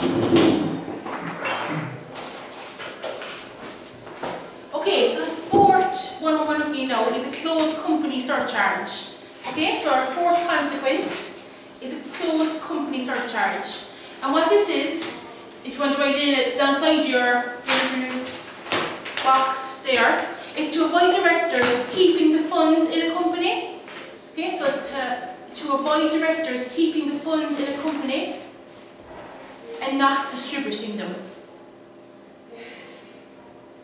Okay, so the fourth one we're going to at now is a closed company surcharge. Okay, so our fourth consequence is a closed company surcharge. And what this is, if you want to write it in alongside your, your box there, is to avoid directors keeping the funds in a company. Okay, so to, uh, to avoid directors keeping the funds in a company and not distributing them.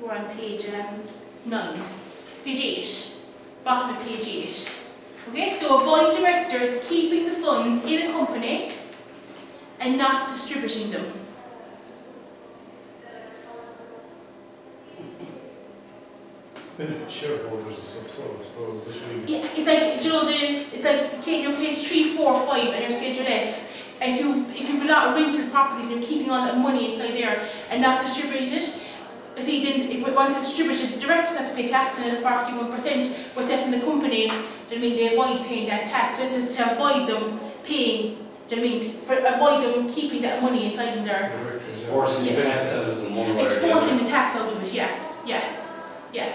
We're on page um, 9, page 8, bottom of page 8. Okay, so avoid directors keeping the funds in a company and not distributing them. benefit shareholders and stuff, so I suppose. Yeah, it's like, you know, the, it's like your case 3, 4, 5 and your schedule F. And if you if you've a lot of rental properties, you're keeping all that money inside there and not distributing it. You See, then if, once it's distributed, the directors have to pay tax on it at 41%, but then from the company, do you know what I mean, they avoid paying that tax. This is to avoid them paying, do you know I mean, for, avoid them keeping that money inside in their Directors, yeah. Forcing the tax out of them one It's the other. forcing the tax out of it, yeah, yeah, yeah.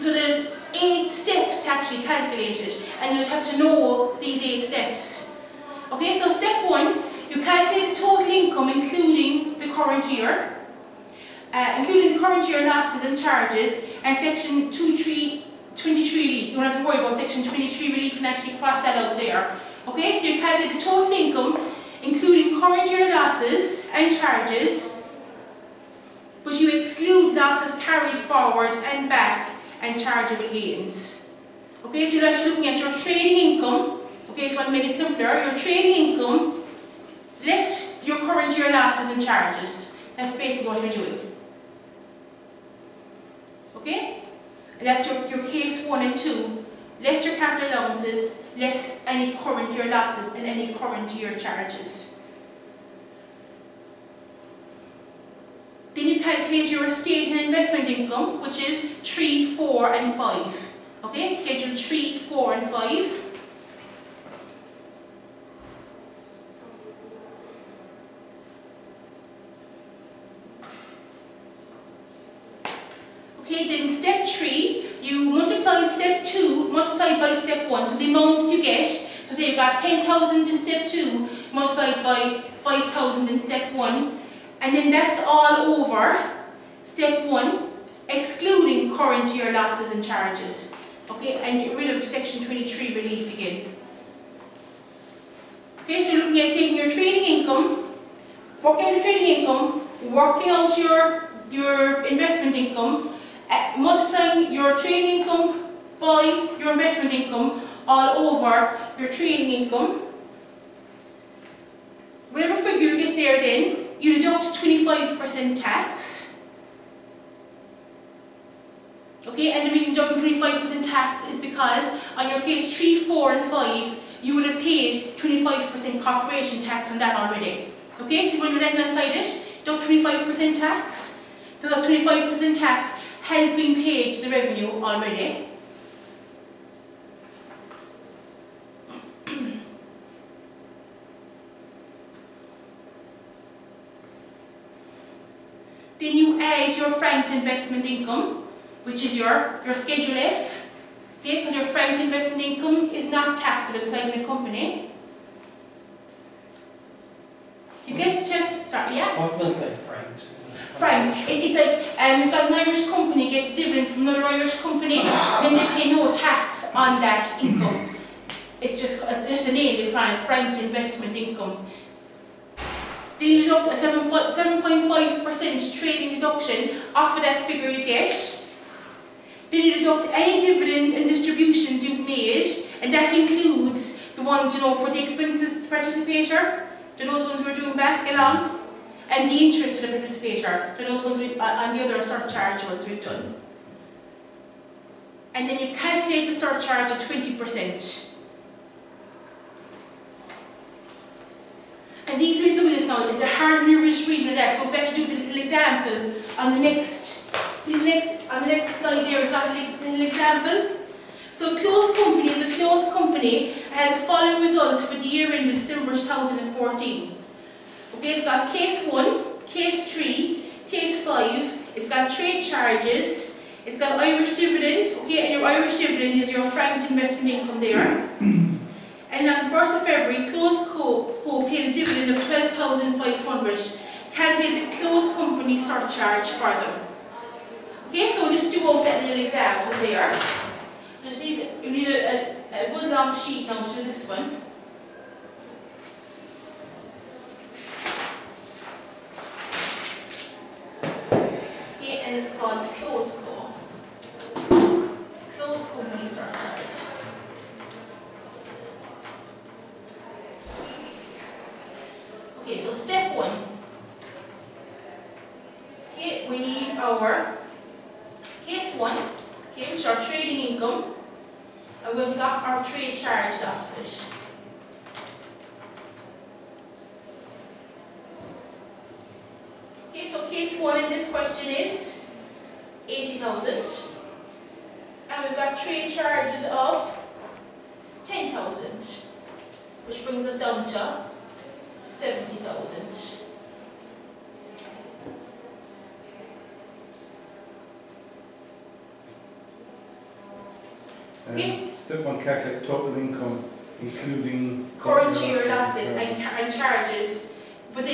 So there's eight steps to actually calculate it, and you just have to know these eight steps. Okay, so step one, you calculate the total income including the current year, uh, including the current year losses and charges, and section 23, 23 relief. You don't have to worry about section 23 relief and actually cross that out there. Okay, so you calculate the total income including current year losses and charges, but you exclude losses carried forward and back and chargeable gains. Okay, so you're actually looking at your trading income, want make it simpler, your trading income less your current year losses and charges. That's basically what you're doing. Okay? And that's your, your case one and two. Less your capital allowances, less any current year losses and any current year charges. Then you calculate your estate and investment income, which is 3, 4 and 5. Okay, schedule 3, 4 and 5. Okay, then step 3, you multiply step 2 multiplied by step 1. So the you get, so say you got 10,000 in step 2 multiplied by 5,000 in step 1. And then that's all over step 1, excluding current year losses and charges. Okay, and get rid of section 23 relief again. Okay, so you're looking at taking your trading income, working out your trading income, working out your, your investment income, uh, multiplying your trading income by your investment income all over your trading income. Whatever figure you get there then, you deduct 25% tax. Okay, and the reason deducting 25% tax is because on your case 3, 4 and 5, you would have paid 25% corporation tax on that already. Okay, so when you're left alongside it, deduct 25% tax. Because 25% tax has been paid to the revenue already. Then you add your franked investment income, which is your, your Schedule F, okay, because your franked investment income is not taxable inside the company. You get to, sorry, yeah? What's meant by franked? Franked, it, it's like, um, you've got an Irish company gets dividend from another Irish company, then they pay no tax on that income. It's just, it's just the name, they call it franked investment income. Then you deduct a 7.5% trading deduction off of that figure you get. Then you deduct any dividend and distributions you've made, and that includes the ones, you know, for the expenses to the participator, to those ones we're doing back along, and the interest to the participator, to those ones we, uh, on the other surcharge ones we've done. And then you calculate the surcharge at 20%. And these little this now, it's a hard just reading it out. So if we actually do the little example on the next, see the next, on the next slide there, we've got a little, example. So a closed company is a close company and had the following results for the year ended December 2014. Okay, it's got case one, case three, case five, it's got trade charges, it's got Irish dividend, okay, and your Irish dividend is your franked investment income there. And on the 1st of February, Close Co, Co paid a dividend of 12,500. Calculate the closed company surcharge for them. Okay, so we'll just do out that little example there. Just need, you need a, a, a good long sheet now to this one. Okay, and it's called Close Co. Close company surcharge. Okay, so step one. Okay, we need our case one, okay, which our trading income. And we've got our trade charged off of it. Okay, so case one in this question is 80,000. And we've got trade charges of 10,000, which brings us down to 70,000. Okay. Um, Step one, calculate total income, including. Current year losses and, ca- and charges, but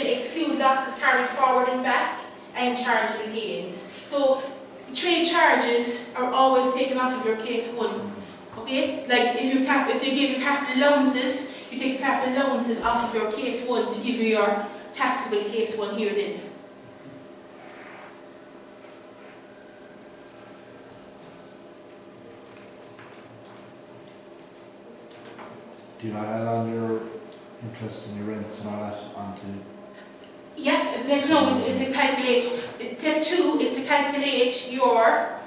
then exclude losses carried forward and back and chargeable gains. So trade charges are always taken off of your case one. Okay, like if you cap, if they give you capital allowances, you take capital allowances off of your case one to give you your taxable case one here then. Do you not add on your interest and your rents and all that onto? Yeah, step no, is, to calculate, step two is to calculate your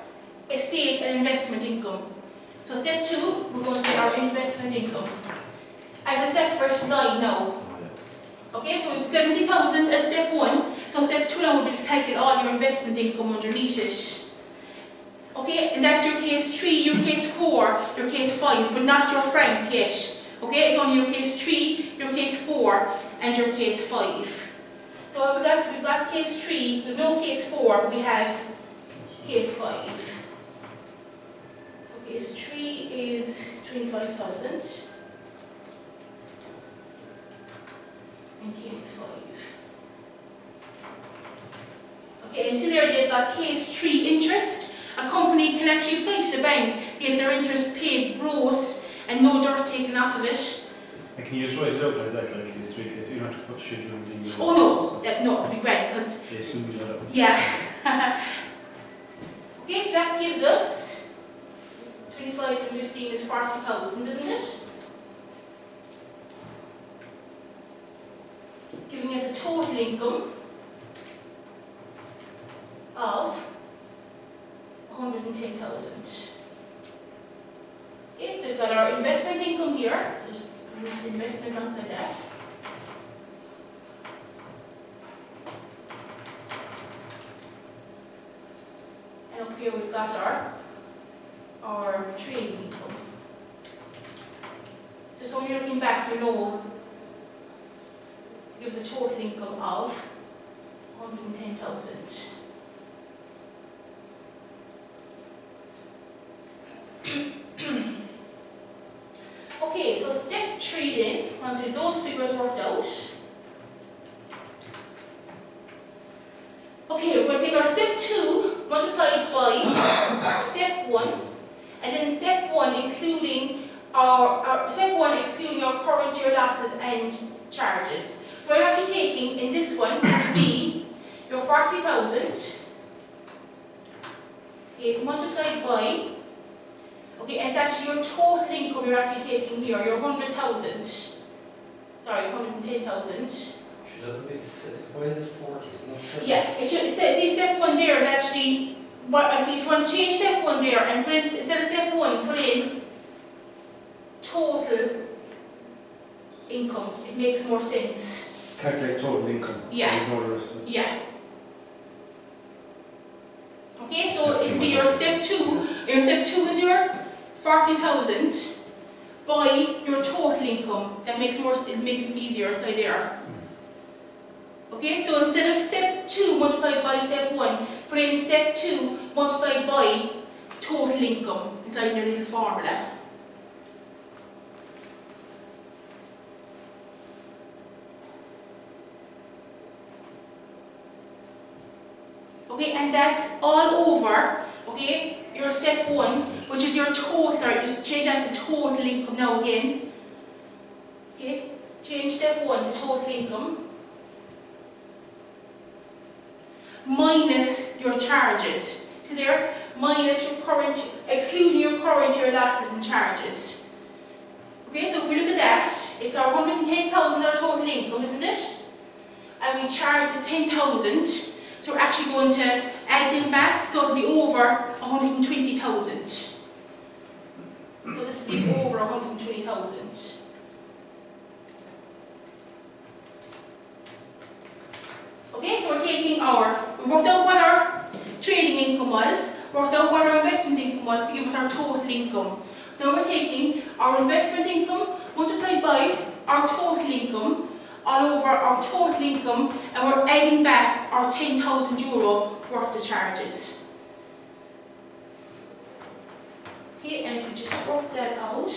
estate and investment income. So step two, we're going to get our investment income. As a separate line now. Okay, so we've seventy thousand as step one, so step two now would be to calculate all your investment income underneath it. Okay, and that's your case three, your case four, your case five, but not your franked yet. Okay, it's only your case three, your case four, and your case five. So we've got, we've got case three, we've no case four, we have case five. So case three is twenty-five thousand. And case five. Okay, and so there they've got case three interest. A company can actually apply to the bank to get their interest paid gross and no DIRT taken off of it. And can you just write it out like that, like it's three kids, you don't have to put the. Oh no, that, no, it'd be great, because They assume you know that. Yeah. okay, so that gives us 25 and 15 is 40,000, isn't it? Giving us a total income of 110,000. Okay, so we've got our investment income here, so just investment alongside that. And up are, our, income. Just so when you're looking back, you know, it gives a total income of 110,000. Okay, so step three then, once with those figures worked out. Okay, we're going to take our step two multiplied by step one, and then step one including our, our step one excluding our current year losses and charges. So we're actually taking in this one would be your forty thousand. Okay, multiplied by okay, and it's actually your total income you're actually taking here, your hundred thousand. Sorry, hundred and ten thousand. Should that be, s- why is it forty, it's not seven? Yeah, it should, it says, see, step one there is actually, what, I see, if you want to change step one there and put in, instead of step one, put in total income, it makes more sense. Calculate total income. Yeah. Ignore the rest of it. Yeah. Okay, so it would be your step two, your step two is your forty thousand by your total income, that makes more, it'll make it easier inside there. Mm. Okay, so instead of step two multiplied by step one, put in step two multiplied by total income inside your little formula. Okay, and that's all over, okay, your step one, which is your total, just change that to total income now again. Okay, change step one to total income. Minus your charges. See there? Minus your current, excluding your current your losses and charges. Okay, so if we look at that, it's our 110,000 our total income, isn't it? And we charge the 10,000. So we're actually going to add them back, so it'll be over 120,000. So this will be over 120,000. Okay, so we're taking our, worked out what our trading income was, worked out what our investment income was to give us our total income. So now we're taking our investment income multiplied by our total income all over our total income and we're adding back our 10,000 euro worth of charges. Okay, and if you just work that out,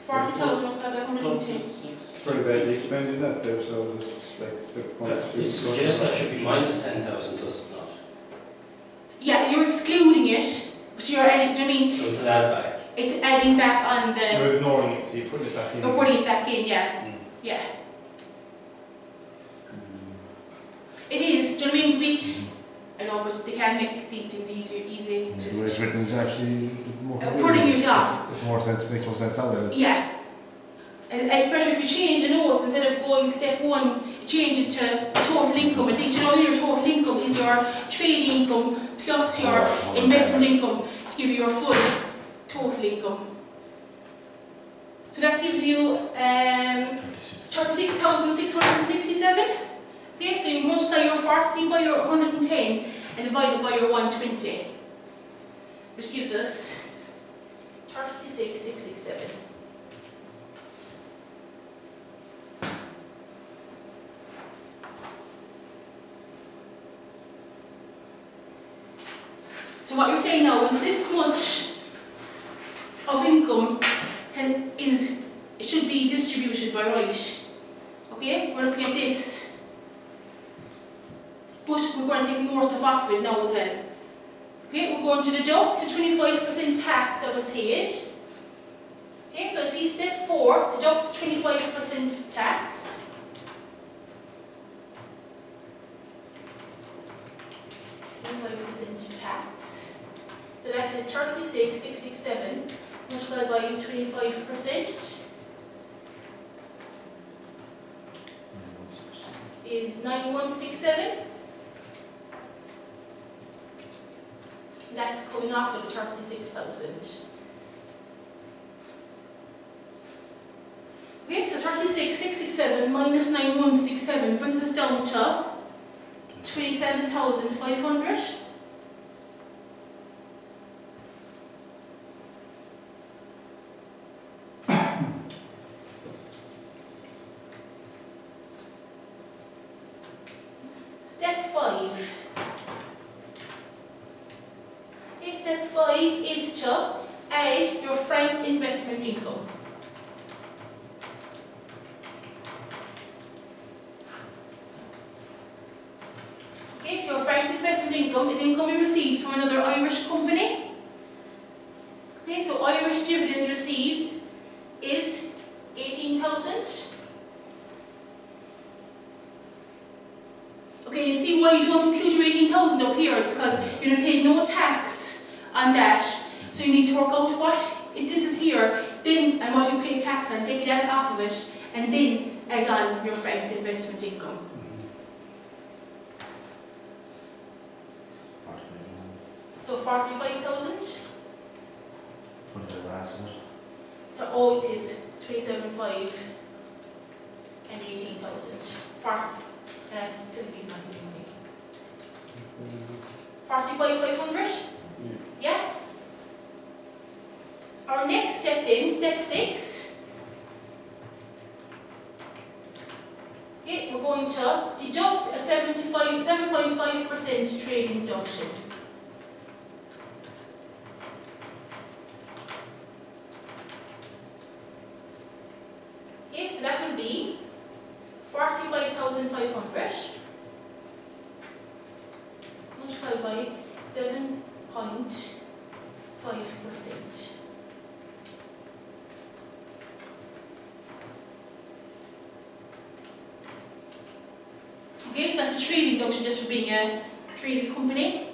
40,000 multiplied by 110. It's pretty badly expanded that there, so it's like step one. That- two, It suggests that should be minus ten thousand, does it not? Yeah, you're excluding it, but you're adding, do you mean, So it's an add back. it's adding back on the, You're ignoring it, so you put it back in. you're putting it back in, yeah, Mm. yeah. It is, do you know what I mean? We, I know, but they can make these things easier, easy, it's The way it's written is actually more. Uh, putting it off. It's more sense, makes more sense out of it. yeah. And especially if you change the notes, instead of going step one, change it to total income, at least you know your total income is your trade income plus your investment income to give you your full total income. So that gives you um, 36,667. Okay, so you multiply your 40 by your 110 and divide it by your 120, which gives us 36,667. So what you're saying now is this much of income is it should be distributed by right. Okay, we're looking at this. But we're going to take more stuff off it now as well. Okay, we're going to deduct the 25% tax that was paid. Okay, so see step four, deduct 25% tax. Twenty-five percent tax. 36,667 multiplied by 25% is 9167. That's coming off of the 36,000. Okay, so 36,667 minus 9167 brings us down to 27,500. Income is income you received from another Irish company. 4500? Yeah. yeah? Our next step then, step 6, a trading company.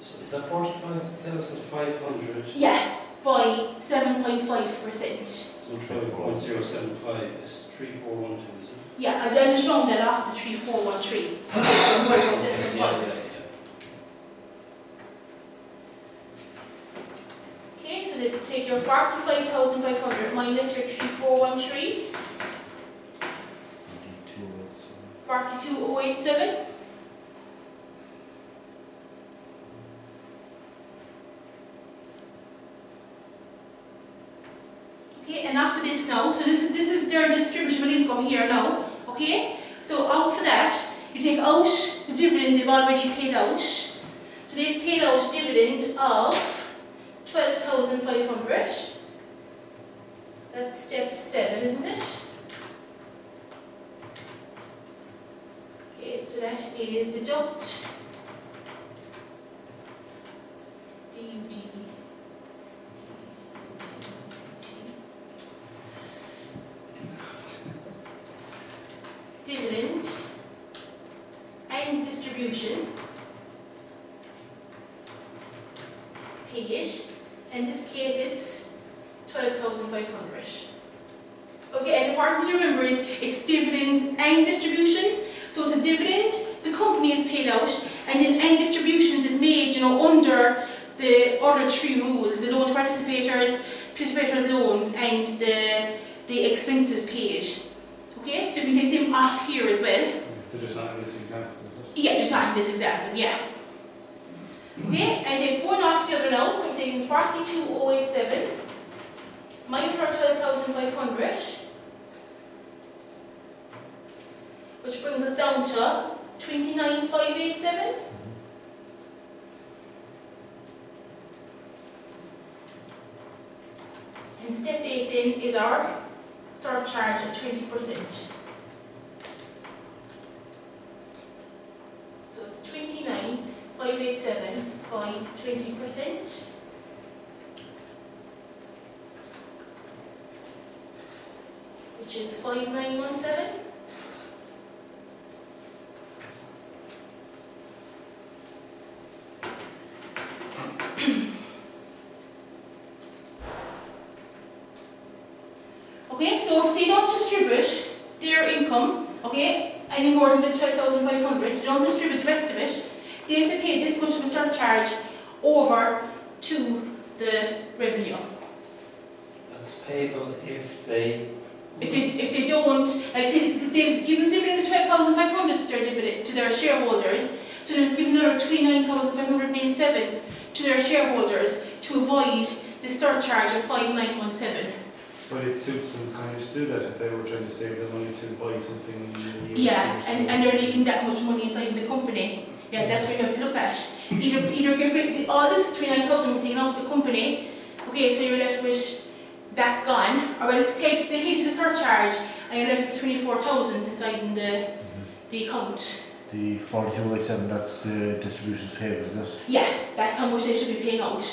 So is that forty-five thousand five hundred? Yeah, by seven point five percent. So twelve point zero seven five is three four one two, is it? Yeah, I just round that off to three four one three. Decimal Yeah, yeah, points. Okay, so then take your forty-five thousand five hundred minus your three four one three, 2087. Okay, enough of this now. So this, this is their distributable income here now. Okay, so after that, you take out the dividend they've already paid out. So they've paid out a dividend of is deduct DUD. Dividend and distribution paid. In this case, it's twelve thousand five hundred. Okay, and the part to remember is it's dividends and distributions. So it's a dividend, the company is paid out, and then any distributions it made, you know, under the other three rules, the loan to participators, participators loans, and the, the expenses paid. Okay, so you can take them off here as well. They're just not in this example, is it? Yeah, just not in this example, yeah. Okay, and take one off the other now, so I'm taking forty-two oh eight seven minus our twelve thousand five hundred, which brings us down to twenty-nine five eight seven. And step eight then is our surcharge at twenty percent. So it's twenty-nine, five eight seven by twenty percent. Which is five nine one seven. Okay, so if they don't distribute their income, okay, any more than this twelve thousand five hundred, they don't distribute the rest of it, they have to pay this much of a surcharge over to the revenue. That's payable if they, If they, if they don't, like say, they've given dividend of twelve thousand five hundred to their dividend, to their shareholders, so they've given another twenty-nine thousand five hundred and eighty-seven to their shareholders to avoid the surcharge of five nine one seven. But it suits them kind of to do that if they were trying to save the money to buy something. new. Yeah, and, and they're leaving that much money inside the company. Yeah, that's what you have to look at. Either, either give it, all this twenty-nine thousand we're taking out of the company, okay, so you're left with that gone, or else take the hit of the surcharge and you're left with twenty-four thousand inside in the, mm-hmm. the account. The forty-two, eight seven, that's the distributions payable, is it? Yeah, that's how much they should be paying out.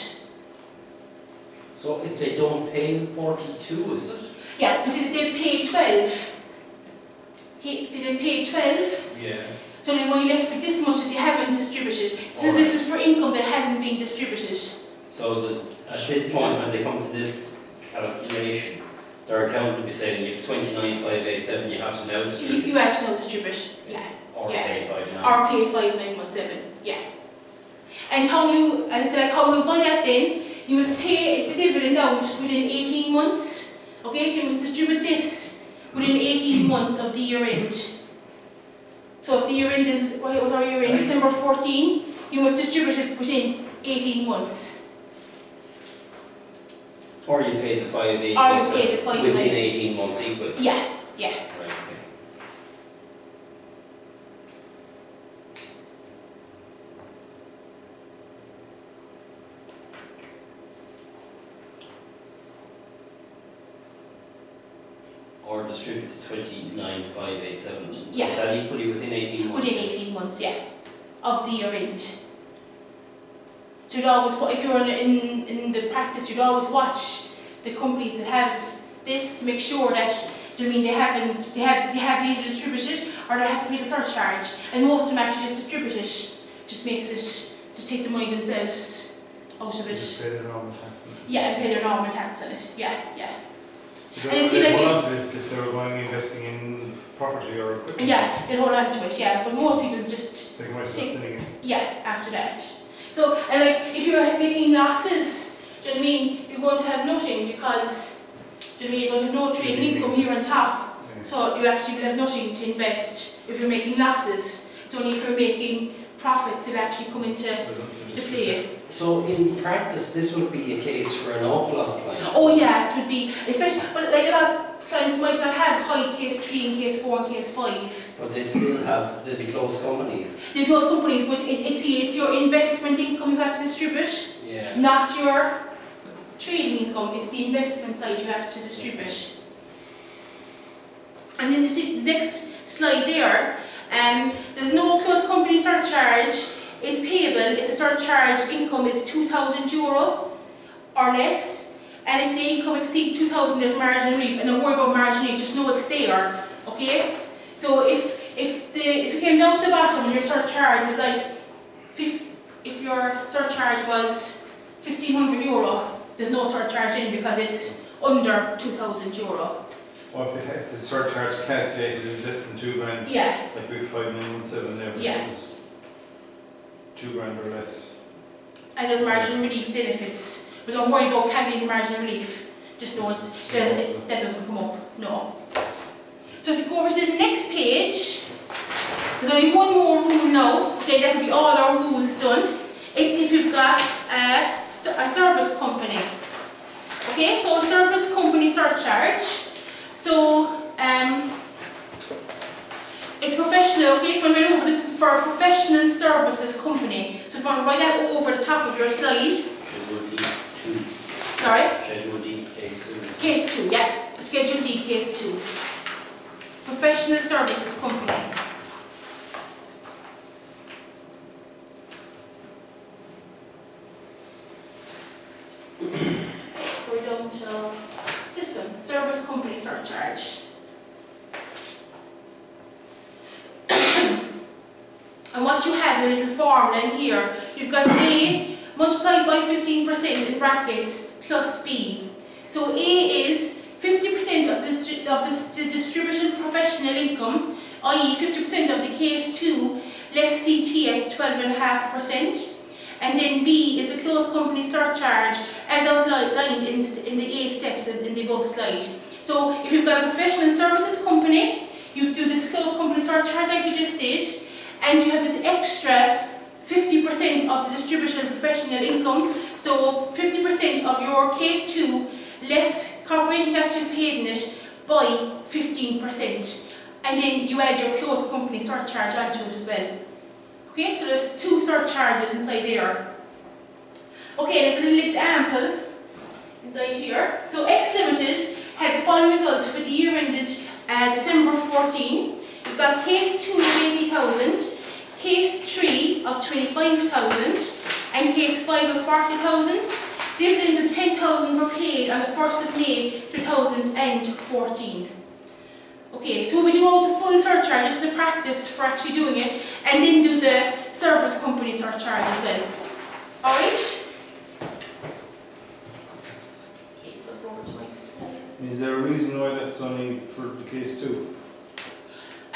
So if they don't pay forty-two, is it? Yeah, but see, they've er paid twelve. Okay, see, they've er paid twelve, Yeah. so they're only left with this much that they haven't distributed. This is, this is for income that hasn't been distributed. So that at this point, when they come to this calculation, their accountant will be saying, you have twenty-nine five eight seven, you have to now You, distribute, you have to now distribute, yeah. or yeah. pay five nine. or pay five nine one seven, yeah. And how you, and it's like how you avoid that then, you must pay the dividend out within eighteen months, okay, so you must distribute this within eighteen months of the year end. So if the year end is, what was our year end. December fourteen, you must distribute it within eighteen months. Or you pay the five eight. Or you pay the five Within nine. eighteen months equal. Yeah, yeah, Right, okay. distribute to twenty-nine five eight seven. Yeah. Is that equally within eighteen months? within 18 months, yeah, of the year end. So you'd always, if you're in, in, the practice, you'd always watch the companies that have this to make sure that, do you I mean, they haven't, they have, they have either distributed or they have to pay the surcharge. And most of them actually just distribute it, just makes it, just take the money themselves out of it. pay their normal tax. on it. Yeah, and pay their normal tax on it, yeah, yeah. So And you see, like, hold on to it if they were going investing in property or equipment. Yeah, they'd hold on to it, yeah, but most people just They might Take- it. Yeah, after that. So, and like, if you're making losses, do you know what I mean? You're going to have nothing because, do you know what I mean? You're going to have no trading income here on top. Yeah. So you actually will have nothing to invest if you're making losses. It's only if you're making profits that actually come into to just- play. So in practice, this would be a case for an awful lot of clients. Oh yeah, it would be, especially, but like a lot of clients might not have high case three and case four and case five. But they still have, they'd be closed companies. There's those companies, but it, it's, it's your investment income you have to distribute. Yeah. not your trading income, it's the investment side you have to distribute. And then you see the next slide there, um, there's no close company surcharge is payable if the surcharge income is 2,000 euro or less, and if the income exceeds 2,000 there's margin relief, and don't worry about margin relief, just know it's there, okay? So if, if, the, if you came down to the bottom and your surcharge was like, if your surcharge was 1500 euro, there's no surcharge in because it's under 2000 euro. Or if the, if the surcharge calculated is less than two grand, Yeah, like we have five nine one seven there, Yeah. was two grand or less. and there's margin relief then if it's, but don't worry about calculating margin relief, just don't, that doesn't come up, no. So if you go over to the next page, there's only one more rule now, okay, that will be all our rules done. It's if you've got a service company. Okay, so a service company surcharge. So, um, it's professional, okay, if I'm going over, this is for a professional services company. So if you want to write that over the top of your slide, two, sorry, Schedule D case two. case two, yeah, Schedule D, case two. Professional services company. Okay, so we're down to uh, this one, service company surcharge. And what you have, the little formula in here, you've got A multiplied by 15% in brackets plus B. So A is 50% of, distri- of this- the distributed professional income, i.e. 50% of the case 2 less CT at 12.5%. And then B is the closed company surcharge as outlined in, in the eight steps in, in the above slide. So if you've got a professional services company, you do this closed company surcharge like we just did, and you have this extra 50% of the distributed professional income, so 50% of your case 2 less corporation tax you've paid in it by 15%. And then you add your close company surcharge onto it as well. Okay, so there's two surcharges inside there. Okay, there's a little example inside here. So X Limited had the following results for the year ended uh, December 14. We've got case 2 of 80,000, case 3 of 25,000, and case 5 of 40,000. Dividends of 10,000 were paid on the 1st of May 2014. Okay, so we do all the full surcharge, this is the practice for actually doing it, and then do the service company surcharge as well. Alright? Okay, so go over to my. Is there a reason why that's only for the case two?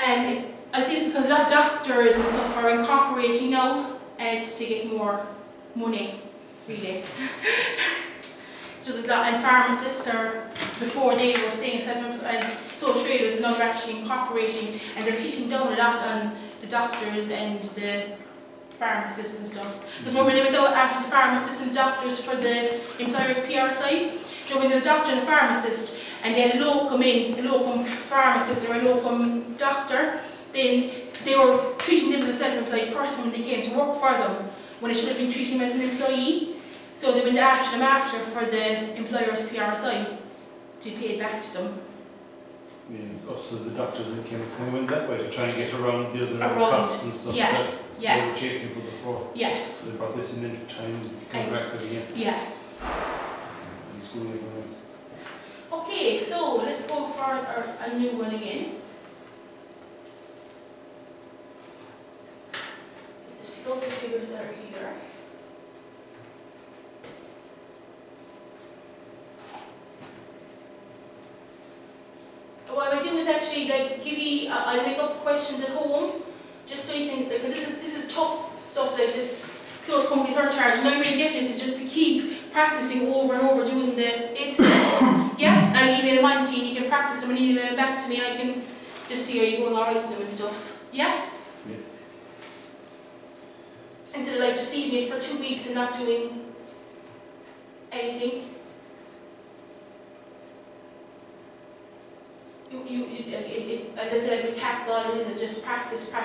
Um, it, I see it's because a lot of doctors and stuff are incorporating now, and it's to get more money, really. so there's a lot, and pharmacists are, before they were staying as sole traders, but now they're actually incorporating, and they're hitting down a lot on the doctors and the pharmacists and stuff. Because remember mm-hmm. they went out after the pharmacists and doctors for the employer's PRSI? So when there's a doctor and a pharmacist, and they had a locum in, a locum pharmacist or a locum doctor, then they were treating them as a self-employed person when they came to work for them, when they should have been treating them as an employee. So they went after them after for the employer's PRSI to be paid back to them. Yeah, also the doctors and chemists kind of went that way to try and get around the other Around, costs and stuff yeah, that Yeah, they were chasing for before. yeah, So they brought this in and to try and counteract it again yeah. Okay, so let's go for our, a new one again. Just go What I do is actually like give you, I- I'll make up questions at home, just so you can, because this is, this is tough stuff like this close company surcharge, and the only way to get it is just to keep practicing over and over doing the eight steps. Yeah, and I'll email them on to you, you can practice them and email them back to me, I can just see how you're going alright with them and stuff. Yeah. It for two weeks and not doing anything. You, you, it, it, as I said, it is is just practice, practice.